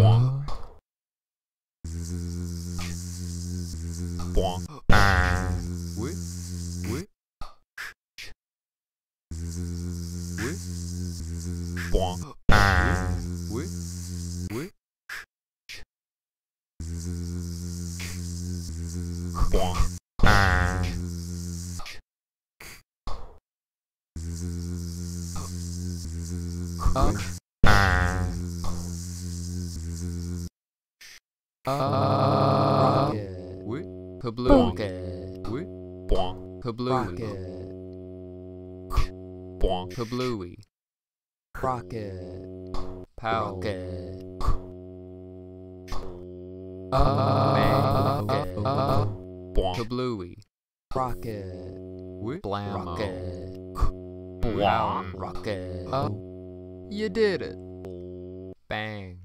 Boing. Boing. Oui. Oui. Oui. Boing. Oui. Oui. Boing. Rocket. Oui. Rocket. Oui. Kablooey. Rocket. Boing. Kablooey. Rocket. Pow. Rocket. Bang. Rocket. Boing. Kablooey. Rocket. Oui. Blammo. Rocket. Rocket. You did it. Bang.